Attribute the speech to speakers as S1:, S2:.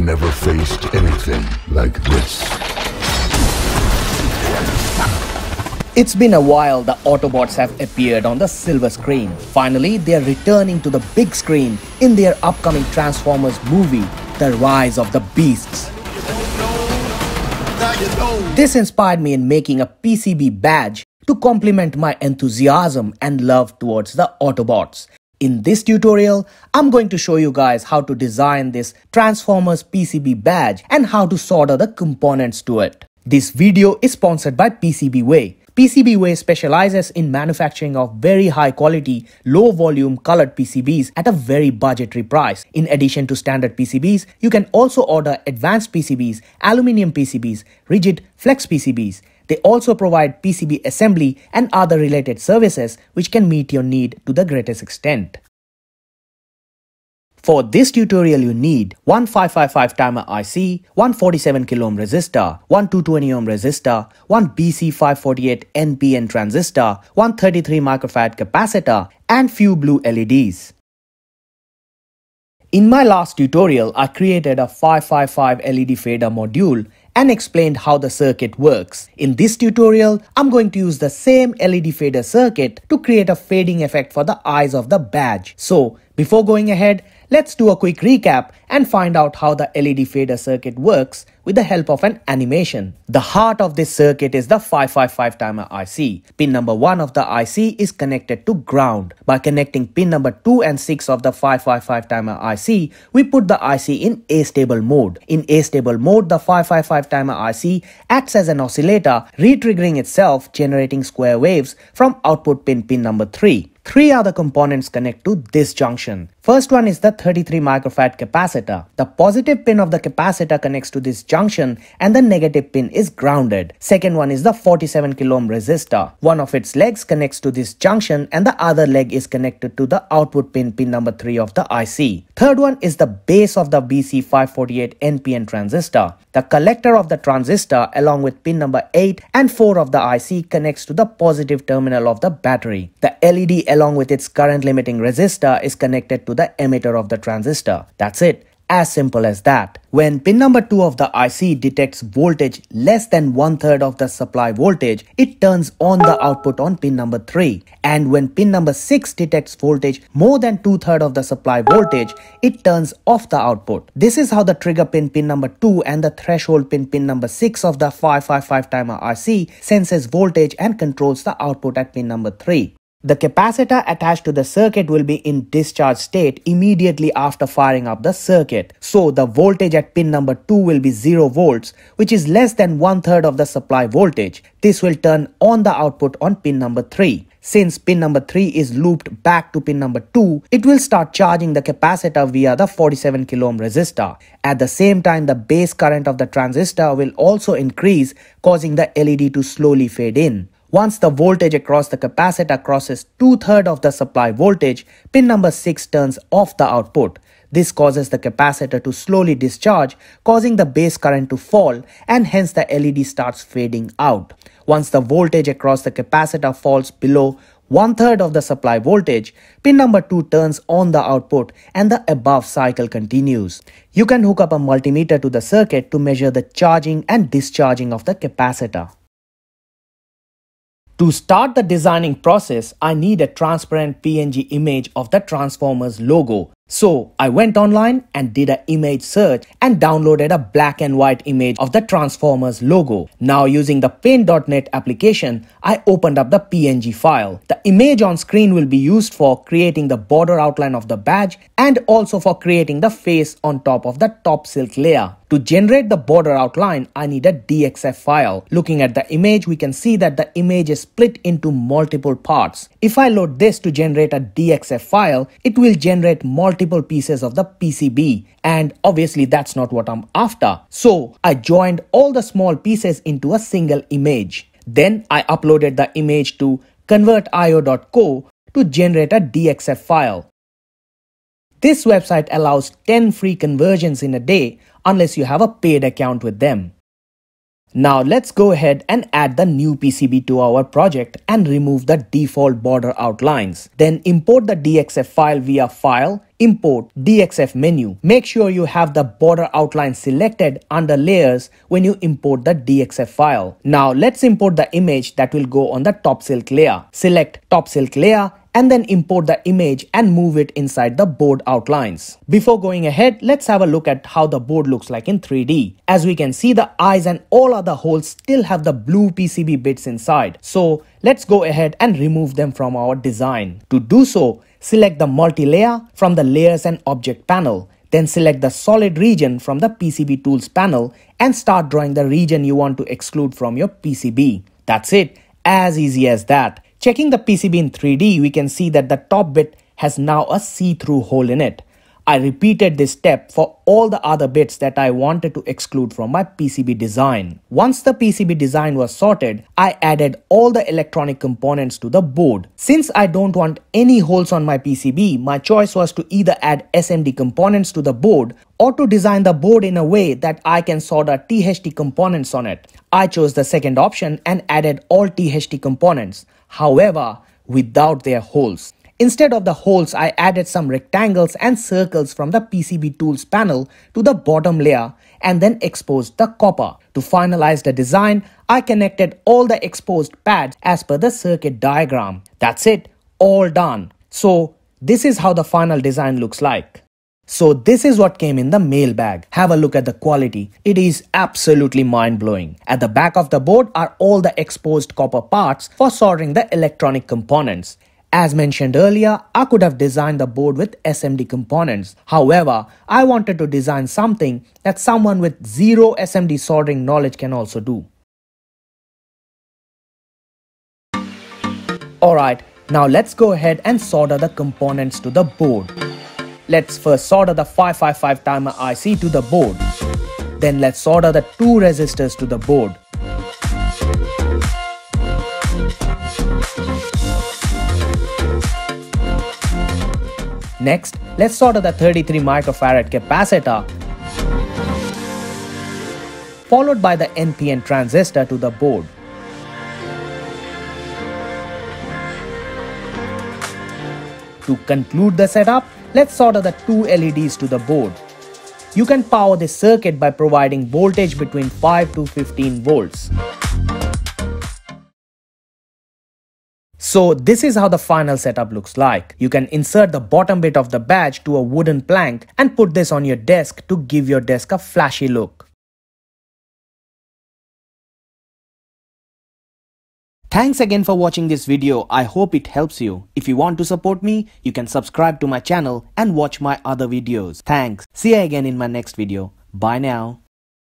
S1: Never faced anything like this.
S2: It's been a while the Autobots have appeared on the silver screen. Finally, they are returning to the big screen in their upcoming Transformers movie, The Rise of the Beasts. This inspired me in making a PCB badge to complement my enthusiasm and love towards the Autobots. In this tutorial, I'm going to show you guys how to design this Transformers PCB badge and how to solder the components to it. This video is sponsored by PCBWay. PCBWay specializes in manufacturing of very high quality, low volume colored PCBs at a very budgetary price. In addition to standard PCBs, you can also order advanced PCBs, aluminum PCBs, rigid flex PCBs. They also provide PCB assembly and other related services which can meet your need to the greatest extent. For this tutorial you need one 555 timer IC, one 47 kilo ohm resistor, one 220 ohm resistor, one BC548 NPN transistor, one 33 microfarad capacitor and few blue LEDs. In my last tutorial, I created a 555 LED fader module and explained how the circuit works. In this tutorial, I'm going to use the same LED fader circuit to create a fading effect for the eyes of the badge. So, before going ahead, let's do a quick recap and find out how the LED fader circuit works with the help of an animation. The heart of this circuit is the 555 timer IC. Pin number 1 of the IC is connected to ground. By connecting pin number 2 and 6 of the 555 timer IC, we put the IC in astable mode. In astable mode, the 555 timer IC acts as an oscillator, re-triggering itself, generating square waves from output pin pin number 3. Three other components connect to this junction. First one is the 33 microfarad capacitor. The positive pin of the capacitor connects to this junction and the negative pin is grounded. Second one is the 47 kilo ohm resistor. One of its legs connects to this junction and the other leg is connected to the output pin pin number 3 of the IC. Third one is the base of the BC548 NPN transistor. The collector of the transistor along with pin number 8 and 4 of the IC connects to the positive terminal of the battery. The LED along with its current limiting resistor is connected to the emitter of the transistor. That's it. As simple as that. When pin number 2 of the IC detects voltage less than one third of the supply voltage, it turns on the output on pin number 3. And when pin number 6 detects voltage more than two third of the supply voltage, it turns off the output. This is how the trigger pin pin number 2 and the threshold pin pin number 6 of the 555 timer IC senses voltage and controls the output at pin number 3. The capacitor attached to the circuit will be in discharge state immediately after firing up the circuit. So the voltage at pin number 2 will be 0 volts which is less than one third of the supply voltage. This will turn on the output on pin number 3. Since pin number 3 is looped back to pin number 2, it will start charging the capacitor via the 47 kilo ohm resistor. At the same time, the base current of the transistor will also increase causing the LED to slowly fade in. Once the voltage across the capacitor crosses two-thirds of the supply voltage, pin number 6 turns off the output. This causes the capacitor to slowly discharge, causing the base current to fall and hence the LED starts fading out. Once the voltage across the capacitor falls below one third of the supply voltage, pin number 2 turns on the output and the above cycle continues. You can hook up a multimeter to the circuit to measure the charging and discharging of the capacitor. To start the designing process, I need a transparent PNG image of the Transformers logo. So I went online and did an image search and downloaded a black and white image of the Transformers logo. Now using the paint.net application, I opened up the PNG file. The image on screen will be used for creating the border outline of the badge and also for creating the face on top of the top silk layer. To generate the border outline, I need a DXF file. Looking at the image, we can see that the image is split into multiple parts. If I load this to generate a DXF file, it will generate multiple pieces of the PCB. And obviously that's not what I'm after. So I joined all the small pieces into a single image. Then I uploaded the image to convertio.co to generate a DXF file. This website allows 10 free conversions in a day unless you have a paid account with them. Now let's go ahead and add the new PCB to our project and remove the default border outlines. Then import the DXF file via File, Import, DXF menu. Make sure you have the border outline selected under Layers when you import the DXF file. Now let's import the image that will go on the top silk layer. Select top silk layer and then import the image and move it inside the board outlines. Before going ahead, let's have a look at how the board looks like in 3D. As we can see, the eyes and all other holes still have the blue PCB bits inside. So let's go ahead and remove them from our design. To do so, select the multi-layer from the layers and object panel. Then select the solid region from the PCB tools panel and start drawing the region you want to exclude from your PCB. That's it, as easy as that. Checking the PCB in 3D, we can see that the top bit has now a see-through hole in it. I repeated this step for all the other bits that I wanted to exclude from my PCB design. Once the PCB design was sorted, I added all the electronic components to the board. Since I don't want any holes on my PCB, my choice was to either add SMD components to the board or to design the board in a way that I can solder THT components on it. I chose the second option and added all THT components however without their holes. Instead of the holes, I added some rectangles and circles from the PCB tools panel to the bottom layer and then exposed the copper. To finalize the design, I connected all the exposed pads as per the circuit diagram. That's it, all done. So this is how the final design looks like. So this is what came in the mail bag. Have a look at the quality. It is absolutely mind-blowing. At the back of the board are all the exposed copper parts for soldering the electronic components. As mentioned earlier, I could have designed the board with SMD components. However, I wanted to design something that someone with zero SMD soldering knowledge can also do. Alright, now let's go ahead and solder the components to the board. Let's first solder the 555 timer IC to the board. Then let's solder the two resistors to the board. Next, let's solder the 33 microfarad capacitor followed by the NPN transistor to the board. To conclude the setup, Let's solder the two LEDs to the board. You can power this circuit by providing voltage between 5 to 15 volts. So this is how the final setup looks like. You can insert the bottom bit of the badge to a wooden plank and put this on your desk to give your desk a flashy look. Thanks again for watching this video. I hope it helps you. If you want to support me, you can subscribe to my channel and watch my other videos. Thanks. See you again in my next video. Bye now.